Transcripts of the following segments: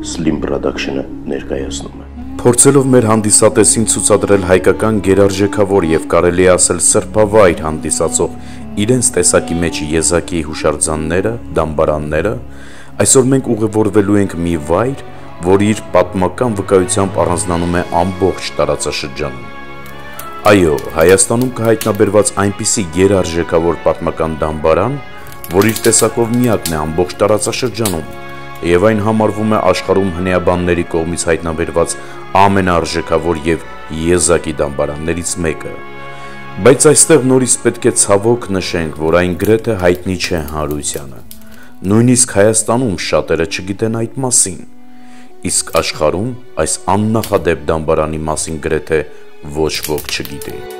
Slim Production-ը ներկայացնում է։ Փորձելով մեր հանդիսատեսին ցուցադրել հայկական գերարժեքավոր եւ կարելի ասել սրբավայր հանդիսացող իրենց տեսակի մեջ եզակի հուշարձանները, դամբարանները, այսօր մենք ուղևորվելու ենք մի վայր, որ իր պատմական վկայությամբ առանձնանում է ամբողջ տարածաշրջանում։ Այո, Հայաստանում կհայտնաբերված այնպիսի գերարժեքավոր պատմական դամբարան, որ իր տեսակով միակն է ամբողջ տարածաշրջանում եւ այն համարվում է աշխարհում հնեաբանների կողմից հայտնաբերված ամենարժեքավոր եւ եզակի դամբարաններից մեկը։ Բայց այստեղ նորից պետք է ցավոք նշենք, որ այն գրեթե հայտնի չէ հանրությանը։ Նույնիսկ Հայաստանում շատերը չգիտեն այդ մասին։ Իսկ աշխարհում այս աննախադեպ դամբարանի մասին գրեթե ոչ ոք չգիտի։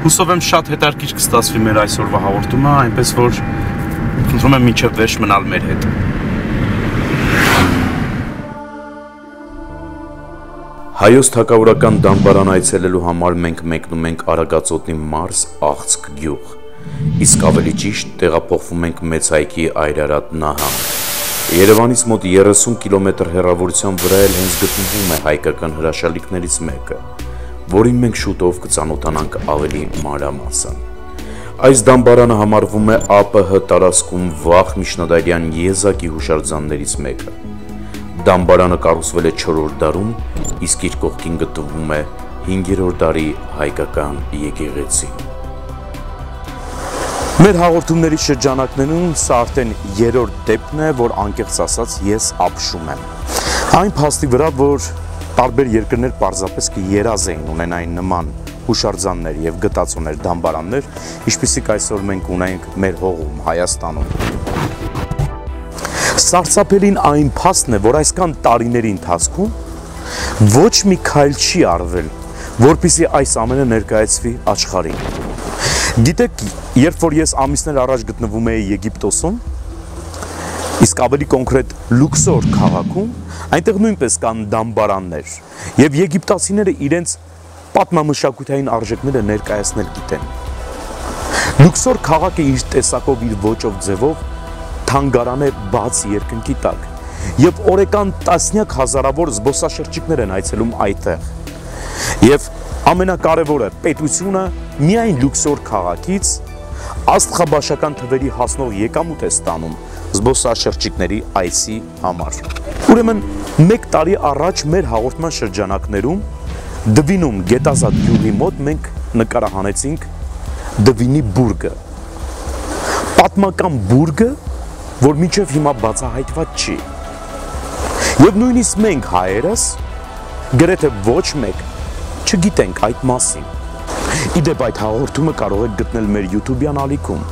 Հուսով եմ շատ հետաքրքիր կստացվի մեր այսօրվա հաղորդումը, այնպես որ խնդրում եմ միջև վերջ մնալ մեր հետ։ Հայոց թակավորական դամբարան այցելելու համար մենք մեկնում ենք Արագածոտնի Մարս աղցք գյուղ։ Իսկ ավելի ճիշտ տեղափոխվում ենք Մեծ հայքի Այրարատ նահանգ։ Երևանից մոտ 30 կիլոմետր հեռավորության վրա էլ հենց գտնվում է հայկական հրաշալիքներից մեկը որին մենք շուտով կծանոթանանք ավելի մանրամասն։ Այս դամբարանը համարվում է ԱՊՀ տարածքում վաղ միջնադարյան եզակի հուշարձաններից մեկը։ Դամբարանը կառուցվել է 4-րդ դարում, իսկ իր կողքին գտնվում է 5-րդ դարի հայկական եկեղեցի։ Մեր հաղորդումների շրջանակներում սա արդեն երրորդ դեպքն է, որ անկեղծ ասած ես ապշում եմ։ Այն փաստի վրա, որ տարբեր երկրներ պարզապես կերազ էին ունենային նման հուշարձաններ եւ գտածոներ, դամբարաններ, ինչպիսիք այսօր մենք ունենք մեր հողում Հայաստանում։ Սարսափելին այն փաստն է, որ այսքան տարիների ընթացքում ոչ մի քայլ չի արվել, որpիսի այս ամենը ներկայացվի աշխարհին։ Գիտեք, երբ որ ես ամիսներ առաջ գտնվում էի Եգիպտոսում, իսկ ավելի կոնկրետ Լուքսոր քաղաքում, այնտեղ նույնպես կան դամբարաններ, եւ եգիպտացիները իրենց պատմամշակութային արժեքները ներկայացնել գիտեն։ Լուքսոր քաղաքը իր տեսակով, իր ոճով, ձևով թանգարան է բաց երկնքի տակ եւ օրեկան տասնյակ հազարավոր զբոսաշրջիկներ են այցելում այդտեղ։ Եվ ամենակարևորը պետությունը միայն Լուքսոր քաղաքից աստղաբաշական թվերի հասնող եկամուտ է ստանում զբոսաշրջիկների այցի համար։ Ուրեմն մեկ տարի առաջ մեր հաղորդման շրջանակներում Դվինում Գետազատ գյուղի մոտ մենք նկարահանեցինք Դվինի բուրգը։ Պատմական բուրգը, որ մինչև հիմա բացահայտված չի։ Եվ նույնիսկ մենք հայերս գրեթե ոչ մեկ չգիտենք այդ մասին։ Իդեպ այդ հաղորդումը կարող եք գտնել մեր YouTube-յան ալիքում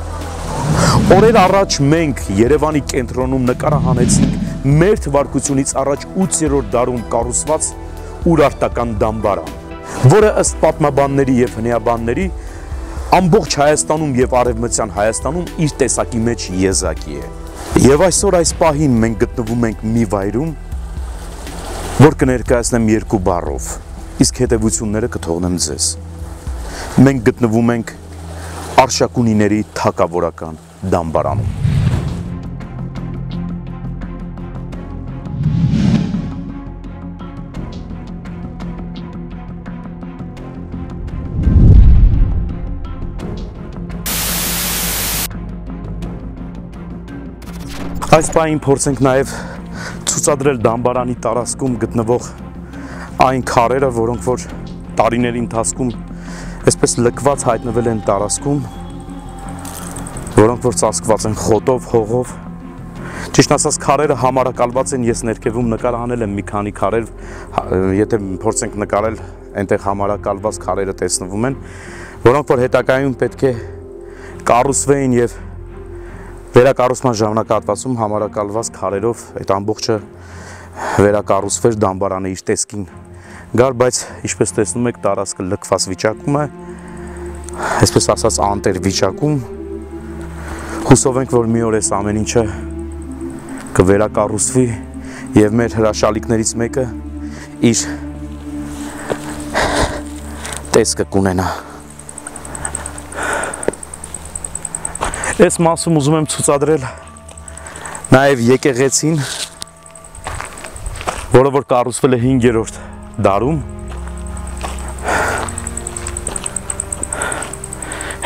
Օրեր առաջ մենք Երևանի կենտրոնում նկարահանեցինք մեր թվարկությունից առաջ 8-րդ դարում կառուցված ուրարտական դամբարան, որը ըստ պատմաբանների եւ հնեաբանների ամբողջ Հայաստանում եւ Արևմտյան Հայաստանում իր տեսակի մեջ եզակի է։ Եվ այսօր այս պահին մենք գտնվում ենք մի վայրում, որ կներկայացնեմ երկու բառով, իսկ հետևությունները կթողնեմ ձեզ։ Մենք գտնվում ենք Արշակունիների թակավորական դամբարանում։ Այս պահին փորձենք նաև ցուցադրել դամբարանի տարածքում գտնվող այն քարերը, որոնք որ տարիների ընթացքում այսպես լքված հայտնվել են տարածքում, որոնք որ ծածկված են խոտով, հողով։ Ճիշտ ասած քարերը համարակալված են, ես ներքևում նկարահանել եմ մի քանի քարեր, եթե փորձենք նկարել, այնտեղ համարակալված քարերը տեսնվում են, որոնք որ հետակայում պետք է կառուցվեին եւ վերակառուցման ժամանակահատվածում համարակալված քարերով այդ ամբողջը վերակառուցվեր դամբարանը իր տեսքին գար, բայց ինչպես տեսնում եք, տարածքը լքված վիճակում է, այսպես ասած անտեր վիճակում։ Հուսով ենք, որ մի օր այս ամեն ինչը կվերակառուցվի եւ մեր հրաշալիքներից մեկը իր տեսքը կունենա։ Այս մասում ուզում եմ ցուցադրել նաև եկեղեցին, որը որ կառուցվել է 5-րդ դարում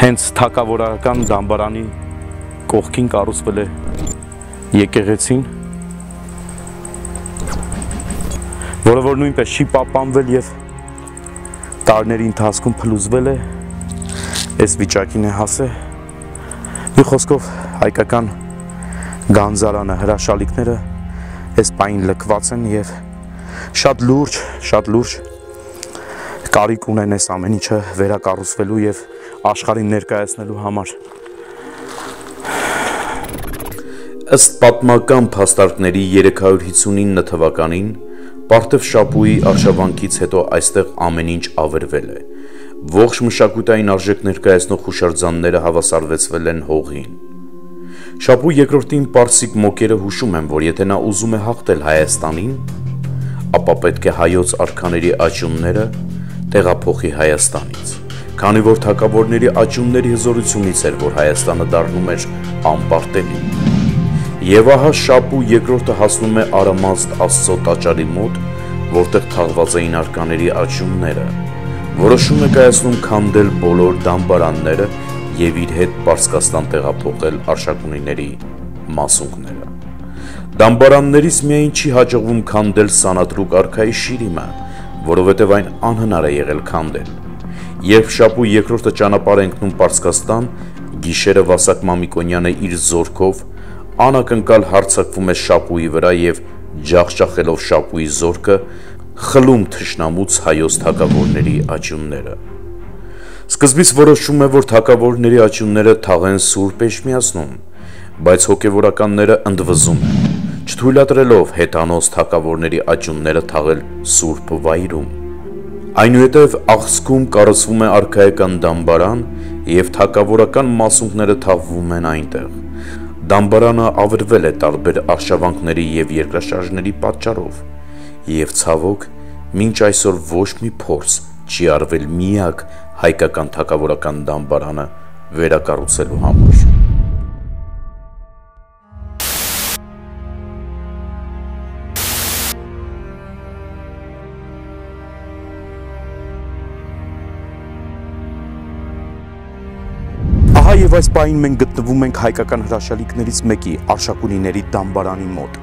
հենց թակավորական դամբարանի կողքին կառուցվել է եկեղեցին, որը որ նույնպես չի պահպանվել եւ տարիների ընթացքում փլուզվել է, այս վիճակին է հասել։ Մի խոսքով հայկական գանձարանը հրաշալիքները այս պայն լքված են եւ շատ լուրջ, շատ լուրջ կարիք ունեն այս ամեն ինչը վերակառուցվելու եւ աշխարհին ներկայացնելու համար։ Ըստ պատմական փաստարկների 359 թվականին Պարտև շապուի արշավանքից հետո այստեղ ամեն ինչ ավերվել է։ Ողջ մշակութային արժեք ներկայացնող հուշարձանները հավասարվեցվել են հողին։ Շապու երկրորդին Պարսիկ մոկերը հուշում են, որ եթե նա ուզում է հաղթել Հայաստանին, ապա պետք է հայոց արքաների աճյունները տեղափոխի Հայաստանից քանի որ թակավորների աճյունների հզորությունից էր, որ Հայաստանը դառնում էր անպարտելի։ Եվ ահա Շապու երկրորդը հասնում է Արամազդ Աստծո տաճարի մոտ, որտեղ թաղված էին արկաների աճյունները։ Որոշում է կայացնում քանդել բոլոր դամբարանները եւ իր հետ Պարսկաստան տեղափոխել արշակունիների մասունքները։ Դամբարաններից միայն չի հաջողվում քանդել Սանատրուկ արքայի շիրիմը, որովհետև այն անհնար է եղել քանդել։ Երբ Շապու երկրորդը ճանապարհ ընկնում Պարսկաստան, գիշերը Վասակ Մամիկոնյանը իր զորքով անակնկալ հարցակվում է Շապուի վրա եւ ջախջախելով Շապուի զորքը խլում թշնամուց հայոց թակավորների աճյունները։ Սկզբից որոշում է, որ թակավորների աճյունները թաղեն Սուրբ Էջմիածնում, բայց հոգևորականները ընդվզում են, չթույլատրելով հետանոց թակավորների աճյունները թաղել Սուրբ Վայրում։ Այնուհետև աղսկում կառուցվում է արքայական դամբարան եւ թակավորական մասունքները թավվում են այնտեղ։ Դամբարանը ավրվել է տարբեր արշավանքների եւ երկրաշարժների պատճառով եւ ցավոք մինչ այսօր ոչ մի փորձ չի արվել միակ հայկական թակավորական դամբարանը վերակառուցելու համար։ Ահա եւ այս պահին մենք գտնվում ենք հայկական հրաշալիքներից մեկի Արշակունիների դամբարանի մոտ։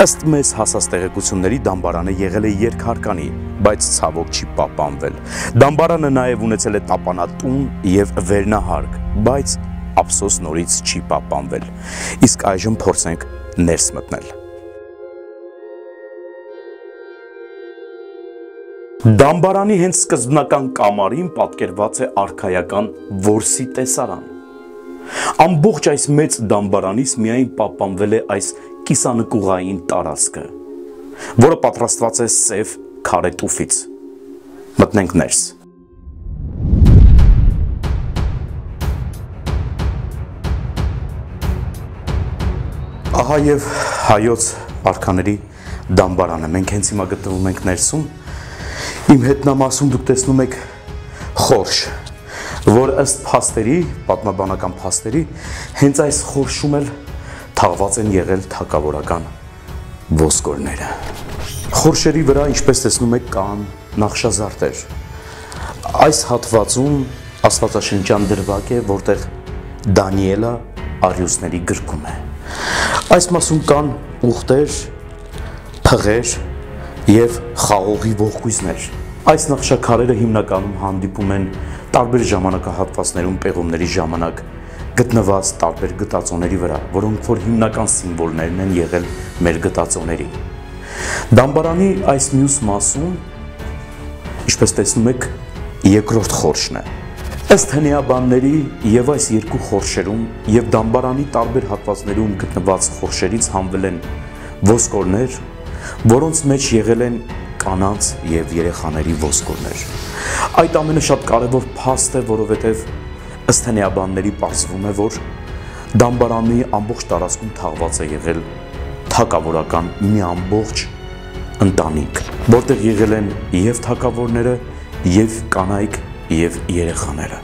Ըստ մեզ հասած տեղեկությունների դամբարանը եղել է երկհարկանի, բայց ցավոք չի պահպանվել։ Դամբարանը նաև ունեցել է տապանատուն եւ վերնահարկ, բայց ափսոս նորից չի պահպանվել։ Իսկ այժմ փորձենք ներս մտնել։ Դամբարանի հենց սկզբնական կամարին պատկերված է արխայական որսի տեսարան։ Ամբողջ այս մեծ դամբարանից միայն պահպանվել է այս կիսանկուղային տարածքը, որը պատրաստված է սև քարե տուֆից։ Մտնենք ներս։ Ահա եւ հայոց արքաների դամբարանը։ Մենք հենց հիմա գտնվում ենք ներսում Իմ հետնամասում դուք տեսնում եք խորշ, որ ըստ փաստերի, պատմաբանական փաստերի, հենց այս խորշում էլ թաղված են եղել թակավորական ոսկորները։ Խորշերի վրա, ինչպես տեսնում եք, կան նախշազարդեր։ Այս հատվածում Աստվածաշնչյան դրվագ է, որտեղ Դանիելը Արիուսների գրքում է։ Այս մասում կան ուխտեր, փղեր եւ խաղողի ողկույզներ Այս նախշաքարերը հիմնականում հանդիպում են տարբեր ժամանակահատվածներում պեղումների ժամանակ գտնված տարբեր գտածոների վրա, որոնք որ հիմնական սիմվոլներն են եղել մեր գտածոների։ Դամբարանի այս մյուս մասում, ինչպես տեսնում եք, երկրորդ խորշն է։ Ըստ հնեաբանների եւ այս երկու խորշերում եւ դամբարանի տարբեր հատվածներում գտնված խորշերից հանվել են ոսկորներ, որոնց մեջ եղել են կանանց եւ երեխաների ոսկորներ։ Այդ ամենը շատ կարևոր փաստ է, որովհետեւ ըստ հնեաբանների ողջվում է, որ դամբարանի ամբողջ տարածքում թաղված է եղել թակավորական մի ամբողջ ընտանիք, որտեղ եղել են եւ թակավորները, եւ կանայք, եւ երեխաները։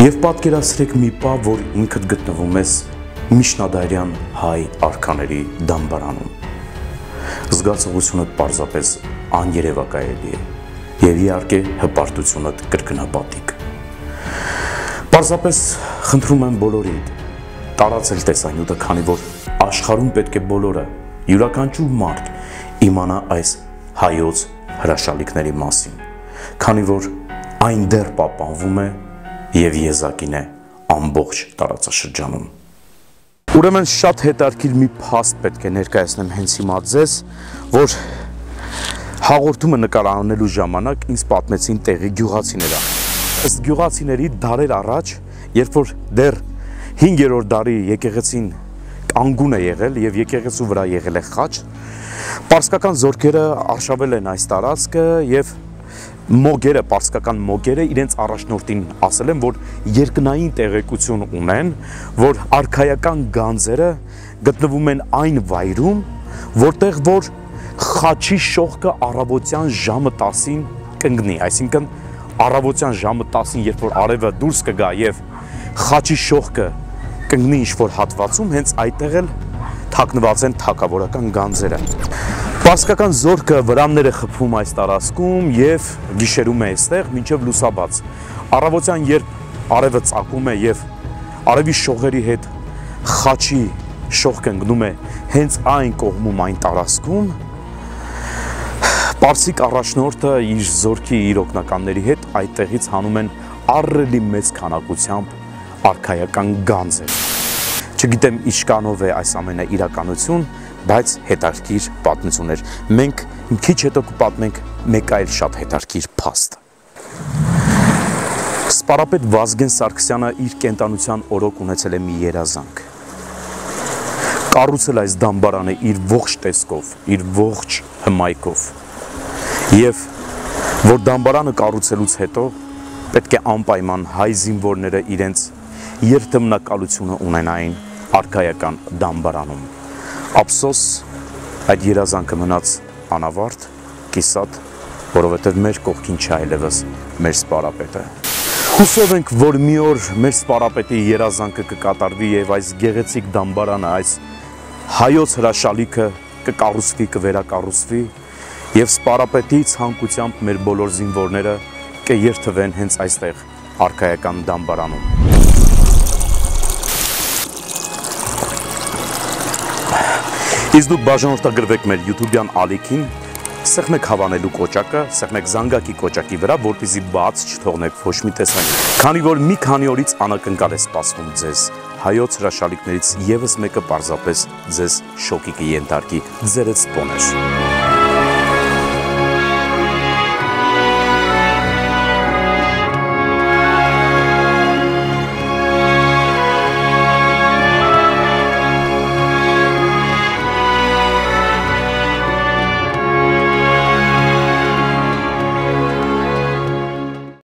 Եվ պատկերացրեք մի պա, որ ինքդ գտնվում ես Միշնադարյան հայ արքաների դամբարանում։ Զգացողությունը պարզապես աներևակայելի է եւ իհարկե հպարտությունը կրկնապատիկ։ Պարզապես խնդրում եմ բոլորիդ տարածել տեսանյութը, քանի որ աշխարհում պետք է բոլորը յուրաքանչյուր մարդ իմանա այս հայոց հրաշալիքների մասին, քանի որ այն դեռ պահպանվում է եւ եզակին է ամբողջ տարածաշրջանում։ Ուրեմն շատ հետարքիր մի փաստ պետք է ներկայացնեմ հենց հիմա ձեզ, որ հաղորդումը նկարանելու ժամանակ ինձ պատմեցին տեղի գյուղացիները։ Ըստ գյուղացիների դարեր առաջ, երբ որ դեռ 5-րդ դարի եկեղեցին կանգուն է եղել եւ եկեղեցու վրա եղել է խաչ, Պարսկական զորքերը արշավել են այս տարածքը եւ մոգերը, պարսկական մոգերը իրենց առաջնորդին ասել են, որ երկնային տեղեկություն ունեն, որ արխայական գանձերը գտնվում են այն վայրում, որտեղ որ խաչի շողքը առավոտյան ժամը 10-ին կընկնի, այսինքն առավոտյան ժամը 10-ին, երբ որ արևը դուրս կգա եւ խաչի շողքը կընկնի ինչ-որ հատվածում, հենց այդտեղ էլ թաքնված են թակավորական գանձերը։ Պարսկական զորքը վրաններ է խփում այս տարածքում եւ գիշերում է այստեղ մինչեւ լուսաբաց։ Առավոտյան երբ արևը ծակում է եւ արևի շողերի հետ խաչի շողքը ընկնում է հենց այն կողմում այն տարածքում Պարսիկ առաջնորդը իր զորքի իր օկնականների հետ այդտեղից հանում են առրելի մեծ քանակությամբ արխայական գանձեր։ Չգիտեմ ինչքանով է այս ամենը իրականություն, բայց հետարքիր պատմություն էր։ Մենք քիչ հետո կպատմենք մեկ այլ շատ հետարքիր փաստ։ Սպարապետ Վազգեն Սարգսյանը իր կենտանության օրոք ունեցել է մի երազանք։ Կառուցել այս դամբարանը իր ողջ տեսքով, իր ողջ հմայքով։ Եվ որ դամբարանը կառուցելուց հետո պետք է անպայման հայ զինվորները իրենց երթմնակալությունը ունենային արքայական դամբարանում։ Ափսոս այդ երազանքը մնաց անավարտ, կիսատ, որովհետև մեր կողքին չայլևս մեր սպարապետը։ Հուսով ենք, որ մի օր մեր սպարապետի երազանքը կկատարվի եւ այս գեղեցիկ դամբարանը, այս հայոց հրաշալիքը կկառուցվի, կվերակառուցվի եւ սպարապետի ցանկությամբ մեր բոլոր զինվորները կերթվեն հենց այստեղ արքայական դամբարանում։ Իսկ դուք բաժանորդագրվեք մեր YouTube-յան ալիքին, սեղմեք հավանելու կոճակը, սեղմեք զանգակի կոճակի վրա, որպեսզի բաց չթողնեք ոչ մի տեսանյութ։ Քանի որ մի քանի օրից անակնկալ է սպասվում ձեզ, հայոց հրաշալիքներից եւս մեկը պարզապես ձեզ շոկի կենթարկի, ձերից սպոներ։